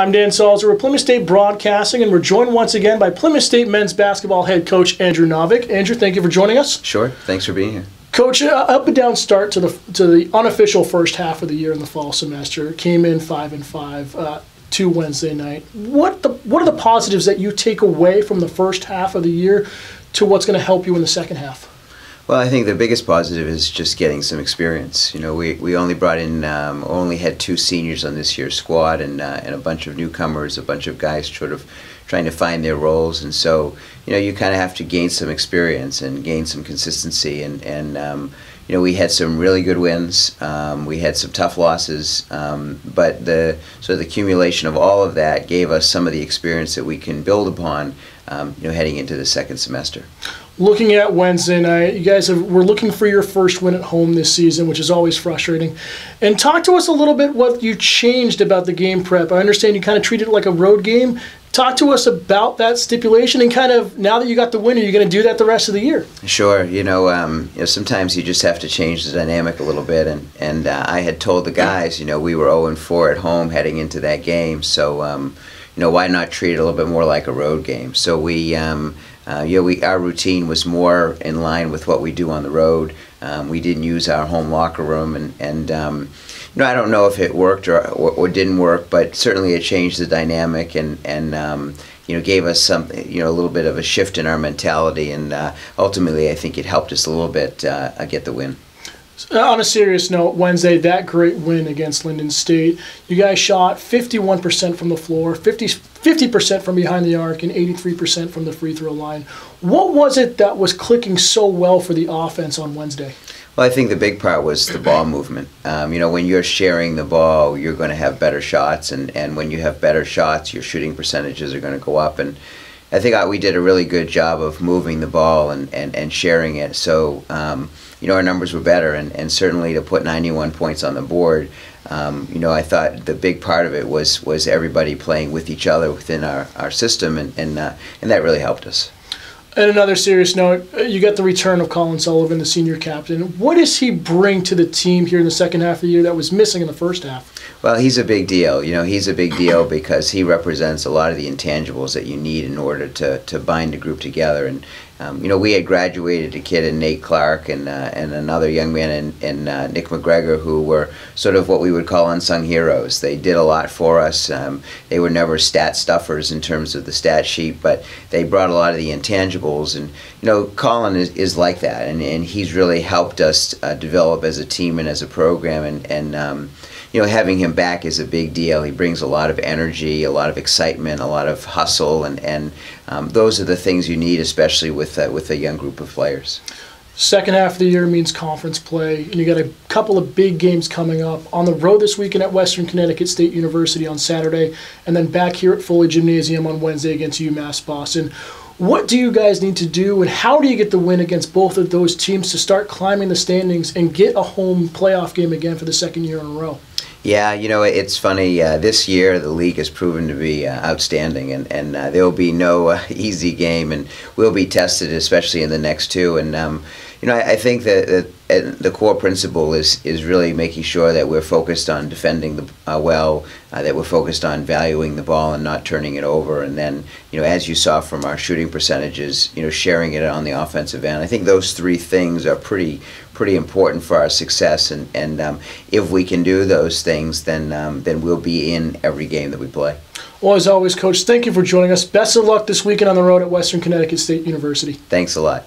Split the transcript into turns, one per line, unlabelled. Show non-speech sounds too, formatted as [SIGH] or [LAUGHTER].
I'm Dan Salzer with Plymouth State Broadcasting, and we're joined once again by Plymouth State men's basketball head coach Andrew Novick. Andrew, thank you for joining us.
Sure. Thanks for being here.
Coach, uh, up and down start to the to the unofficial first half of the year in the fall semester. Came in five and five. Uh, to Wednesday night. What the what are the positives that you take away from the first half of the year to what's going to help you in the second half?
Well, I think the biggest positive is just getting some experience. You know, we, we only brought in, um, only had two seniors on this year's squad and, uh, and a bunch of newcomers, a bunch of guys sort of trying to find their roles. And so, you know, you kind of have to gain some experience and gain some consistency. And, and um, you know, we had some really good wins. Um, we had some tough losses, um, but the so the accumulation of all of that gave us some of the experience that we can build upon. Um, you know, heading into the second semester.
Looking at Wednesday night, you guys have, we're looking for your first win at home this season, which is always frustrating. And talk to us a little bit what you changed about the game prep. I understand you kind of treated it like a road game. Talk to us about that stipulation and kind of now that you got the win, are you going to do that the rest of the year?
Sure. You know, um, you know, sometimes you just have to change the dynamic a little bit. And and uh, I had told the guys, you know, we were 0 4 at home heading into that game, so um, you know, why not treat it a little bit more like a road game? So we. Um, uh, know, we, our routine was more in line with what we do on the road. Um, we didn't use our home locker room, and, and um, you know, I don't know if it worked or, or, or, didn't work, but certainly it changed the dynamic and, and um, you know, gave us some, you know, a little bit of a shift in our mentality, and uh, ultimately, I think it helped us a little bit uh, get the win.
On a serious note, Wednesday, that great win against Lyndon State, you guys shot 51% from the floor, 50, 50% from behind the arc, and 83% from the free throw line. What was it that was clicking so well for the offense on Wednesday?
Well, I think the big part was the ball movement. Um, you know, when you're sharing the ball, you're going to have better shots, and, and when you have better shots, your shooting percentages are going to go up. And I think we did a really good job of moving the ball and, and, and sharing it. So, um, you know, our numbers were better, and, and certainly to put 91 points on the board, um, you know, I thought the big part of it was was everybody playing with each other within our, our system, and and, uh, and that really helped us.
And another serious note, uh, you got the return of Colin Sullivan, the senior captain. What does he bring to the team here in the second half of the year that was missing in the first half?
Well, he's a big deal. You know, he's a big deal because he represents a lot of the intangibles that you need in order to, to bind a group together. And, um, you know, we had graduated a kid in Nate Clark and, uh, and another young man in, in uh, Nick McGregor who were sort of what we would call unsung heroes. They did a lot for us. Um, they were never stat stuffers in terms of the stat sheet, but they brought a lot of the intangibles. And, you know, Colin is, is like that, and, and he's really helped us uh, develop as a team and as a program. And, and um, you know, having him back is a big deal. He brings a lot of energy, a lot of excitement, a lot of hustle, and and um, those are the things you need, especially with uh, with a young group of players.
Second half of the year means conference play, and you got a couple of big games coming up on the road this weekend at Western Connecticut State University on Saturday, and then back here at Foley Gymnasium on Wednesday against UMass Boston. What do you guys need to do, and how do you get the win against both of those teams to start climbing the standings and get a home playoff game again for the second year in a row?
Yeah, you know, it's funny. Uh, this year, the league has proven to be uh, outstanding, and, and uh, there will be no uh, [LAUGHS] easy game, and we'll be tested, especially in the next two. And, um, you know, I, I think that, that the core principle is is really making sure that we're focused on defending the uh, well, uh, that we're focused on valuing the ball and not turning it over, and then you know as you saw from our shooting percentages, you know sharing it on the offensive end. I think those three things are pretty pretty important for our success, and and um, if we can do those things, then um, then we'll be in every game that we play.
Well, as always, Coach, thank you for joining us. Best of luck this weekend on the road at Western Connecticut State University.
Thanks a lot.